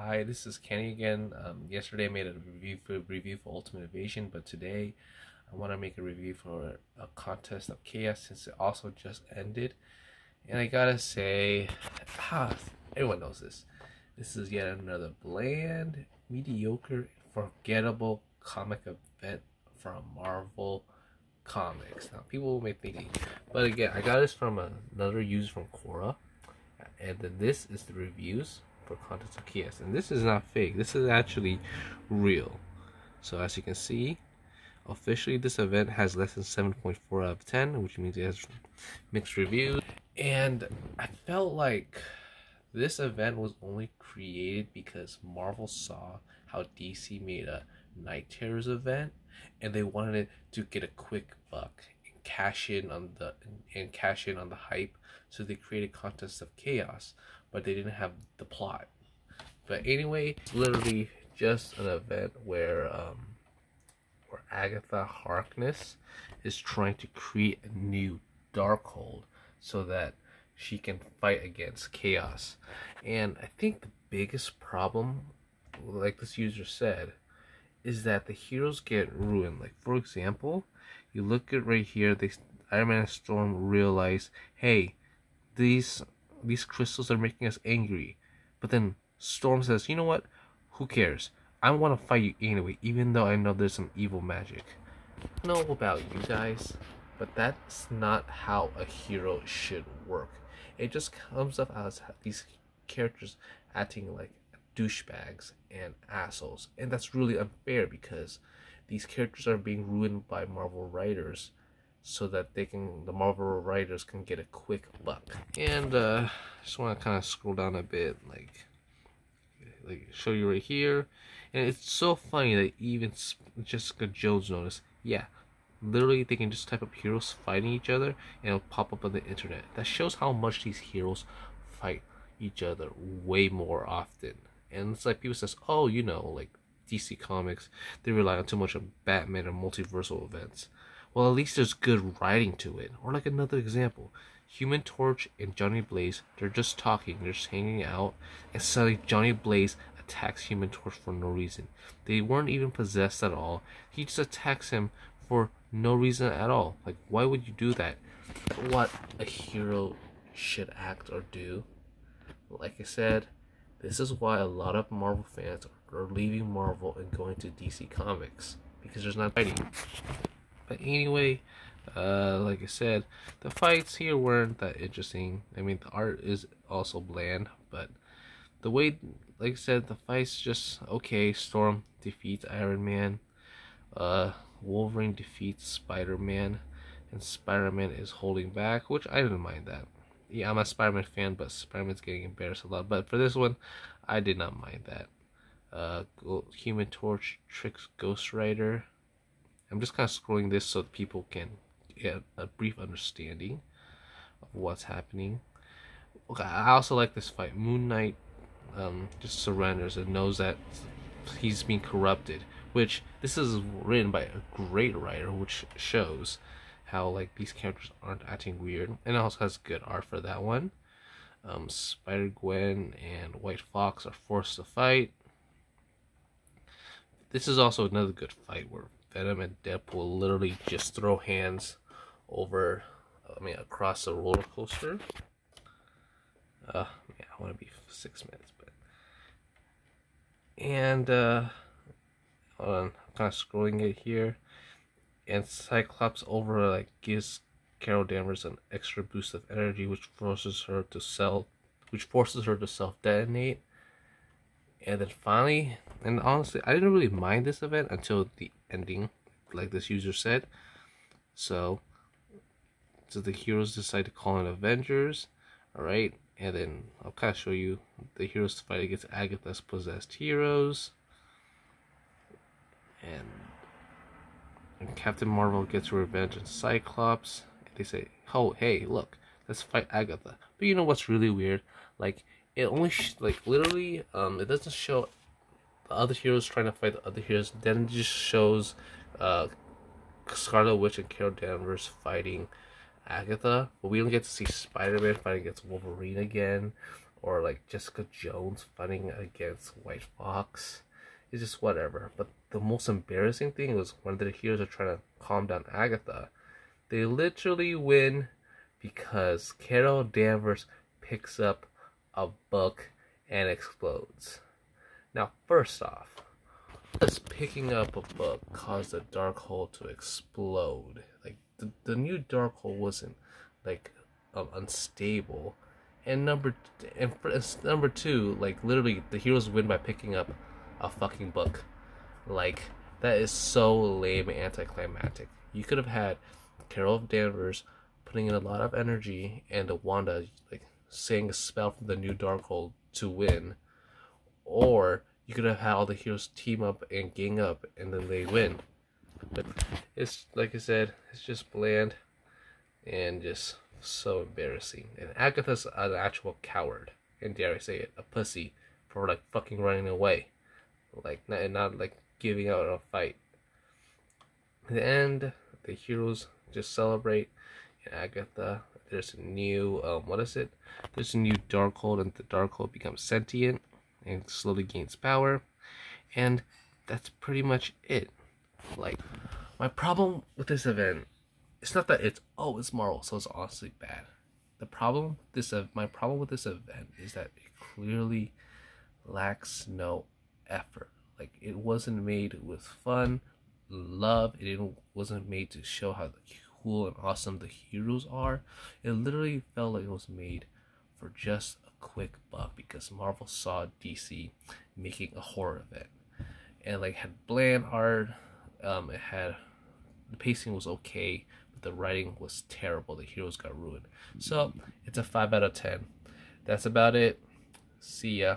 Hi, this is Kenny again. Um, yesterday I made a review for review for Ultimate Invasion, but today I want to make a review for a contest of chaos since it also just ended. And I gotta say, ah, everyone knows this. This is yet another bland, mediocre, forgettable comic event from Marvel Comics. Now, people may think, but again, I got this from another user from Quora, and then this is the reviews Contest of Chaos. And this is not fake, this is actually real. So, as you can see, officially this event has less than 7.4 out of 10, which means it has mixed reviews. And I felt like this event was only created because Marvel saw how DC made a Knight Terrors event and they wanted to get a quick buck and cash in on the and cash in on the hype so they created Contest of Chaos but they didn't have the plot but anyway literally just an event where um where Agatha Harkness is trying to create a new Darkhold so that she can fight against chaos. And I think the biggest problem, like this user said, is that the heroes get ruined. Like for example, you look at right here, they Iron Man and Storm realize, hey, these these crystals are making us angry. But then Storm says, you know what? Who cares? I want to fight you anyway, even though I know there's some evil magic. I know about you guys, but that's not how a hero should work it just comes up as these characters acting like douchebags and assholes. And that's really unfair because these characters are being ruined by Marvel writers so that they can the Marvel writers can get a quick buck. And uh just want to kind of scroll down a bit like like show you right here. And it's so funny that even Jessica Jones noticed, yeah, literally they can just type up heroes fighting each other and it'll pop up on the internet that shows how much these heroes fight each other way more often and it's like people says oh you know like dc comics they rely on too much on batman and multiversal events well at least there's good writing to it or like another example human torch and johnny blaze they're just talking they're just hanging out and suddenly johnny blaze attacks human torch for no reason they weren't even possessed at all he just attacks him for no reason at all. Like, why would you do that? What a hero should act or do. Like I said, this is why a lot of Marvel fans are leaving Marvel and going to DC Comics because there's not fighting. But anyway, uh, like I said, the fights here weren't that interesting. I mean, the art is also bland, but the way, like I said, the fights just okay. Storm defeats Iron Man. Uh, Wolverine defeats Spider-Man, and Spider-Man is holding back, which I didn't mind that. Yeah, I'm a Spider-Man fan, but Spider-Man's getting embarrassed a lot. But for this one, I did not mind that. Uh, Human Torch tricks Ghost Rider. I'm just kind of scrolling this so people can get a brief understanding of what's happening. Okay, I also like this fight. Moon Knight um, just surrenders and knows that he's being corrupted which this is written by a great writer which shows how like these characters aren't acting weird and it also has good art for that one um, spider-gwen and white fox are forced to fight this is also another good fight where venom and deadpool literally just throw hands over i mean across the roller coaster uh yeah i want to be six minutes but and uh Hold on, I'm kind of scrolling it here. And Cyclops over like gives Carol Danvers an extra boost of energy, which forces her to self, which forces her to self detonate. And then finally, and honestly, I didn't really mind this event until the ending, like this user said. So, so the heroes decide to call in Avengers, all right, and then I'll kind of show you the heroes fight against Agatha's possessed heroes and, and Captain Marvel gets revenge on Cyclops. And they say, "Oh, hey, look, let's fight Agatha." But you know what's really weird? Like it only like literally, um, it doesn't show other heroes trying to fight the other heroes. Then it just shows uh, Scarlet Witch and Carol Danvers fighting Agatha, but we don't get to see Spider Man fighting against Wolverine again, or like Jessica Jones fighting against White Fox. It's just whatever. But the most embarrassing thing was when the heroes are trying to calm down Agatha. They literally win because Carol Danvers picks up a book and explodes. Now, first off, does picking up a book cause the Darkhold to explode? Like the, the new Darkhold wasn't like um, unstable. And number and number two, like literally, the heroes win by picking up a fucking book. Like that is so lame and anticlimactic. You could have had Carol Danvers putting in a lot of energy and a Wanda like saying a spell from the new Darkhold to win, or you could have had all the heroes team up and gang up and then they win. But it's like I said, it's just bland and just so embarrassing. And Agatha's an actual coward, and dare I say it, a pussy for like fucking running away, like not not like giving out a fight. In the end, the heroes just celebrate, and Agatha. There's a new um, what is it? There's a new Darkhold, and the Darkhold becomes sentient and slowly gains power, and that's pretty much it. Like my problem with this event it's not that it's oh it's Marvel, so it's honestly bad. The problem this uh, my problem with this event is that it clearly lacks no effort. Like it wasn't made with fun, love. It wasn't made to show how cool and awesome the heroes are. It literally felt like it was made for just quick buck because Marvel saw DC making a horror event and like had bland art. Um, it had the pacing was okay, but the writing was terrible. The heroes got ruined. So it's a 5 out of 10. That's about it. See ya.